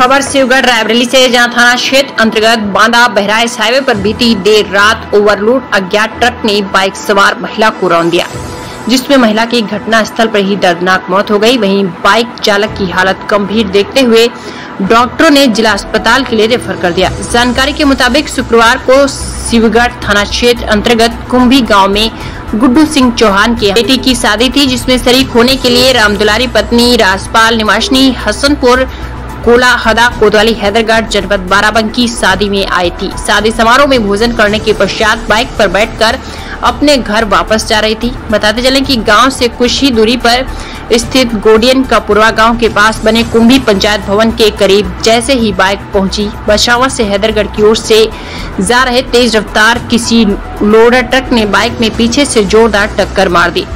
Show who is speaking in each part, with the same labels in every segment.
Speaker 1: खबर शिवगढ़ रायबरेली से जहाँ थाना क्षेत्र अंतर्गत बांदा बहराइच हाईवे पर बीती देर रात ओवरलोड अज्ञात ट्रक ने बाइक सवार महिला को रौन दिया, जिसमें महिला की घटना स्थल पर ही दर्दनाक मौत हो गई। वहीं बाइक चालक की हालत गंभीर देखते हुए डॉक्टरों ने जिला अस्पताल के लिए रेफर कर दिया। जानकारी के मुताबिक शुक्रवार को शिवगढ़ थाना क्षेत्र अंतर्गत कुंभी गाँव में गुड्डू सिंह चौहान की बेटी की शादी थी, जिसमें शरीक होने के लिए रामदुलारी पत्नी, राजपाल निवासनी, हसनपुर कोला हदा कोतवाली, हैदरगढ़, जनपद बाराबंकी शादी में आई थी। शादी समारोह में भोजन करने के पश्चात बाइक पर बैठकर अपने घर वापस जा रही थी। बताते चलें कि गाँव से कुछ ही दूरी पर स्थित गोडियन का कपुरवा गाँव के पास बने कुंभी पंचायत भवन के करीब जैसे ही बाइक पहुँची, बछावा से हैदरगढ़ की ओर से जा रहे तेज रफ्तार किसी लोडर ट्रक ने बाइक में पीछे से जोरदार टक्कर मार दी।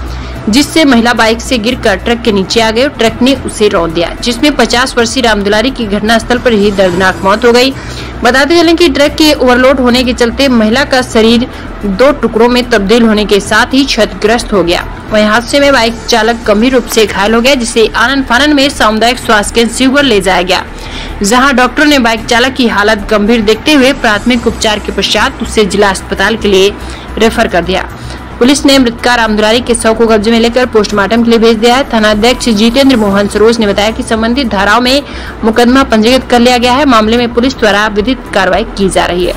Speaker 1: जिससे महिला बाइक से गिरकर ट्रक के नीचे आ गई और ट्रक ने उसे रौन दिया, जिसमें 50 वर्षीय रामदुलारी की घटना स्थल पर ही दर्दनाक मौत हो गई। बताते चलें कि ट्रक के ओवरलोड होने के चलते महिला का शरीर दो टुकड़ों में तब्दील होने के साथ ही क्षतिग्रस्त हो गया। वहीं हादसे में बाइक चालक गंभीर रूप से घायल हो गया, जिसे आनंद फानन में सामुदायिक स्वास्थ्य केंद्र शिवगढ़ ले जाया गया, जहाँ डॉक्टरों ने बाइक चालक की हालत गंभीर देखते हुए प्राथमिक उपचार के पश्चात उसे जिला अस्पताल के लिए रेफर कर दिया। पुलिस ने मृतका रामदुलारी के शव को कब्जे में लेकर पोस्टमार्टम के लिए भेज दिया है। थाना अध्यक्ष जितेंद्र मोहन सरोज ने बताया कि संबंधित धाराओं में मुकदमा पंजीकृत कर लिया गया है। मामले में पुलिस द्वारा विधिक कार्रवाई की जा रही है।